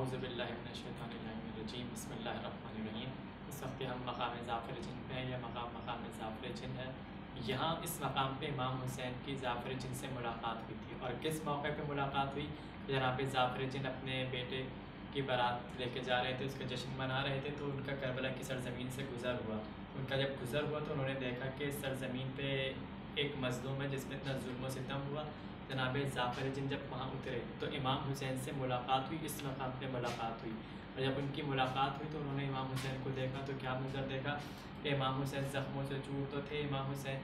बसमीम इस वक्त हम मकाम ज़ाफ़र जिन पे हैं यह मकाम मकाम जिन है? यहाँ इस मकाम पे इमाम हुसैन की ज़ाफ़र जिन से मुलाकात हुई थी। और किस मौके पे मुलाकात हुई? जनाब ज़ाफ़र जिन अपने बेटे की बारात लेके जा रहे थे, उसका जश्न मना रहे थे तो उनका करबला की सरजमीन से गुज़र हुआ। उनका जब गुज़र हुआ तो उन्होंने देखा कि सरजमीन पे एक मजलूम है, जिसमें इतना जुल्म सितम हुआ, जनाब ज़ाफ़र जिन जब वहाँ उतरे तो इमाम हुसैन से मुलाकात हुई, इस मकाम पर मुलाकात हुई। और जब उनकी मुलाकात हुई तो उन्होंने इमाम हुसैन को देखा तो क्या मंजर देखा? कि इमाम हुसैन ज़ख्मों से चूर तो थे, इमाम हुसैन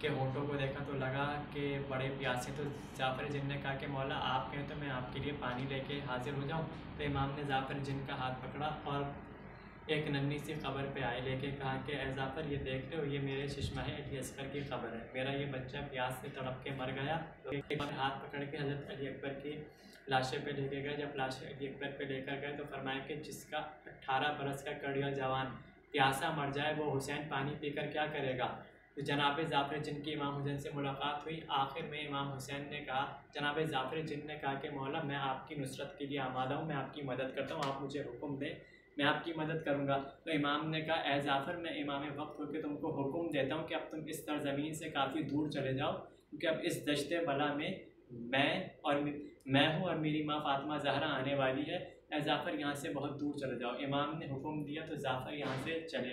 के होठों को देखा तो लगा कि बड़े प्यासे तो जाफ़र जिन ने कहा कि, मौला, आप कहें तो मैं आपके लिए पानी लेके हाजिर हो जाऊँ। तो इमाम ने जाफ़र जिन का हाथ पकड़ा और एक नन्ही सी खबर पे आए, लेके कहा कि एजाफर ये देख रहे हो, ये मेरे शशमा अली असकर की खबर है। मेरा ये बच्चा प्यास से तड़प के मर गया तो एक बार हाथ पकड़ के हज़रत अली अकबर की लाशें पे लेके गए। जब लाशें अली अकबर पे लेकर गए तो फरमाया कि, जिसका अट्ठारह बरस का कड़िया जवान प्यासा मर जाए, वो हुसैन पानी पीकर क्या करेगा? तो जनाब ज़ाफ़र जिन की इमाम हुसैन से मुलाकात हुई, आखिर में इमाम हुसैन ने कहा, जनाब ज़ाफ़र जिन ने कहा कि, मौला, मैं आपकी नुसरत के लिए आमादा हूँ, मैं आपकी मदद करता हूँ, आप मुझे हुक्म दें मैं आपकी मदद करूँगा। तो इमाम ने कहा ए जाफ़र, मैं इमाम वक्त होकर तुमको हुक्म देता हूँ कि अब तुम इस सरजमीन से काफ़ी दूर चले जाओ, क्योंकि अब इस दशत बला में मैं और मैं हूँ और मेरी माँ फातमा जहरा आने वाली है। ए जाफ़र, यहाँ से बहुत दूर चले जाओ। इमाम ने हुक्म दिया तो जाफ़र यहाँ से चले